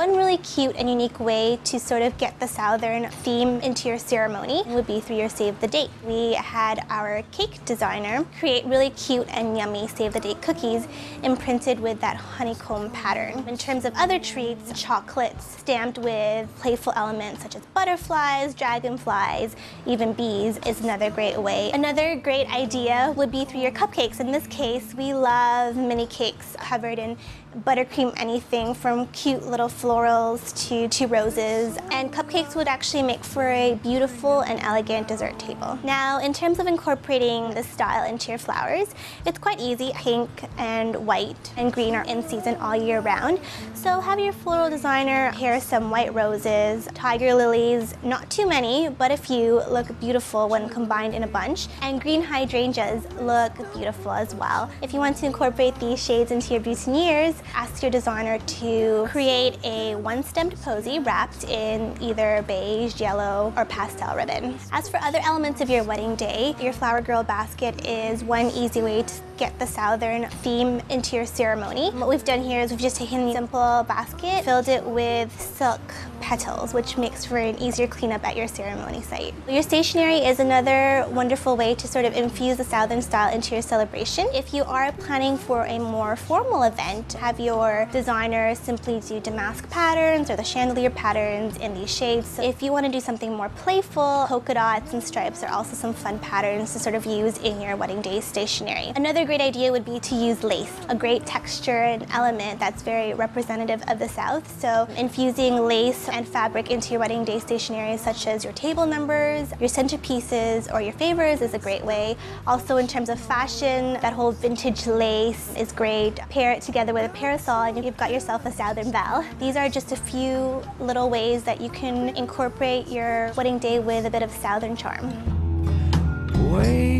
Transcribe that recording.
One really cute and unique way to sort of get the Southern theme into your ceremony would be through your Save the Date. We had our cake designer create really cute and yummy Save the Date cookies imprinted with that honeycomb pattern. In terms of other treats, chocolates stamped with playful elements such as butterflies, dragonflies, even bees is another great way. Another great idea would be through your cupcakes. In this case, we love mini cakes covered in buttercream anything from cute little florals to, to roses. And cupcakes would actually make for a beautiful and elegant dessert table. Now, in terms of incorporating the style into your flowers, it's quite easy. Pink and white and green are in season all year round. So have your floral designer pair some white roses, tiger lilies, not too many, but a few look beautiful when combined in a bunch. And green hydrangeas look beautiful as well. If you want to incorporate these shades into your boutonnieres, ask your designer to create a one-stemmed posy wrapped in either beige, yellow, or pastel ribbon. As for other elements of your wedding day, your Flower Girl basket is one easy way to get the southern theme into your ceremony. What we've done here is we've just taken the simple basket, filled it with silk petals, which makes for an easier cleanup at your ceremony site. Your stationery is another wonderful way to sort of infuse the Southern style into your celebration. If you are planning for a more formal event, have your designer simply do damask patterns or the chandelier patterns in these shades. If you want to do something more playful, polka dots and stripes are also some fun patterns to sort of use in your wedding day stationery. Another great idea would be to use lace, a great texture and element that's very representative of the South. So infusing lace and fabric into your wedding day stationery such as your table numbers, your centerpieces, or your favors is a great way. Also in terms of fashion, that whole vintage lace is great. Pair it together with a parasol and you've got yourself a Southern Belle. These are just a few little ways that you can incorporate your wedding day with a bit of Southern charm. Waste